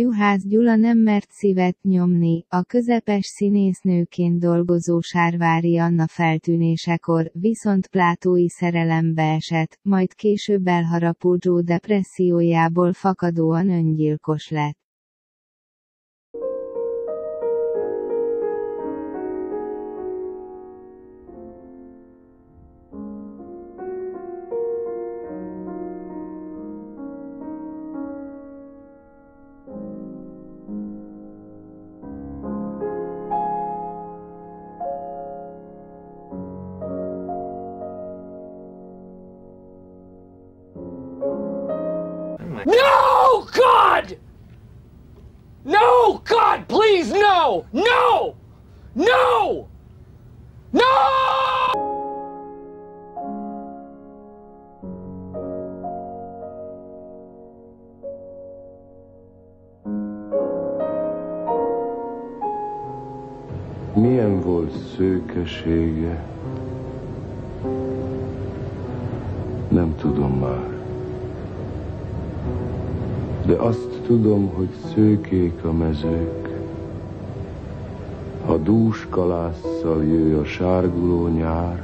Juhász Gyula nem mert szívet nyomni, a közepes színésznőként dolgozó Sárvári Anna feltűnésekor, viszont plátói szerelembe esett, majd később elharapódzsó depressziójából fakadóan öngyilkos lett. No, God! No, God, please, no! No! No! No! Milyen volt szőkesége? Nem tudom már. De azt tudom, hogy szőkék a mezők. Ha dús kalásszal jöjj a sárguló nyár,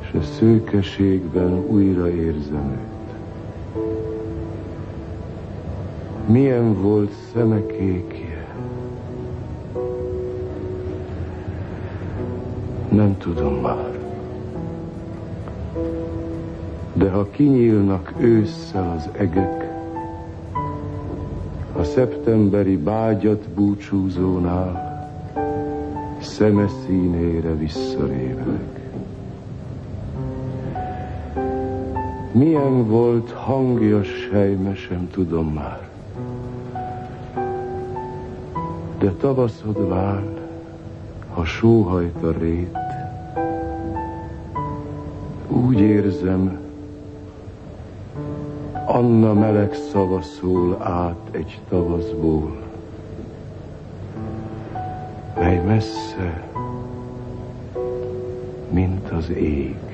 és a szőkeségben újra érzem őt. Milyen volt szemekékje? Nem tudom már. De ha kinyílnak ősszel az egek, a szeptemberi bágyat búcsúzónál, szeme színére visszarévelek. Milyen volt hangja sejme, sem tudom már. De tavaszodván, ha sóhajt a rét, úgy érzem, Anna meleg szava szól át egy tavaszból, mely messze, mint az ég.